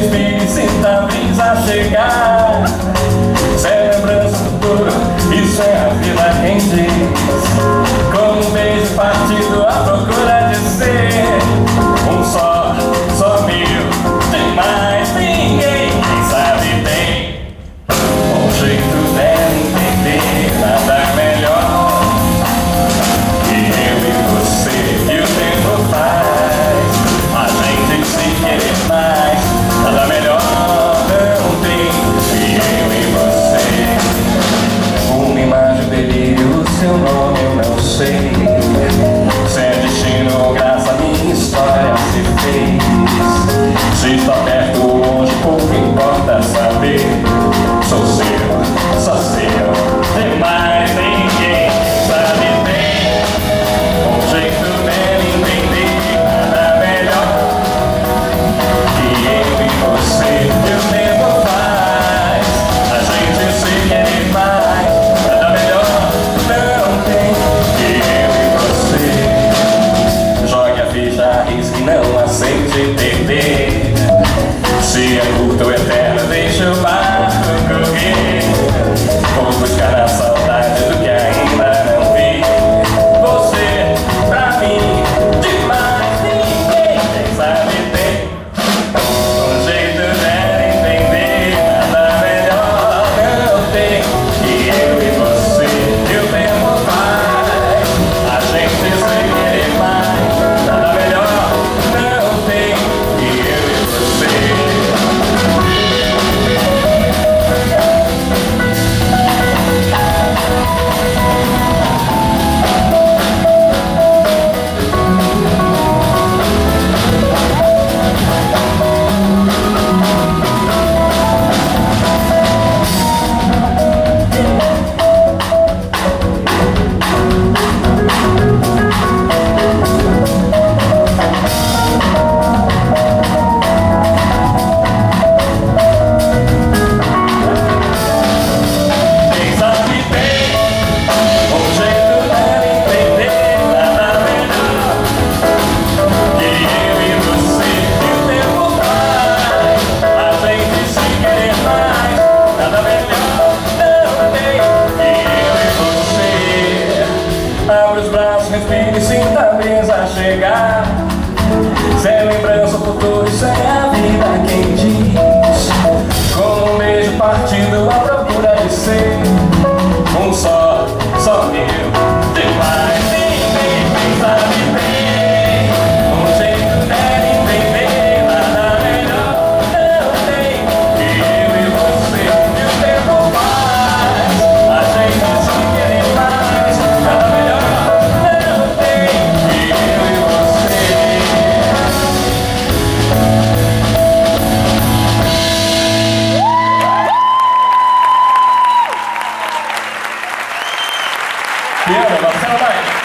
que sinta a brisa chegar. Celebrança do futuro, isso é a vida quem diz. Como um beijo para chegar lembrança, o futuro, isso é a vida Quem diz. Como um beijo partido, à procura de ser. リアルな爆笑の会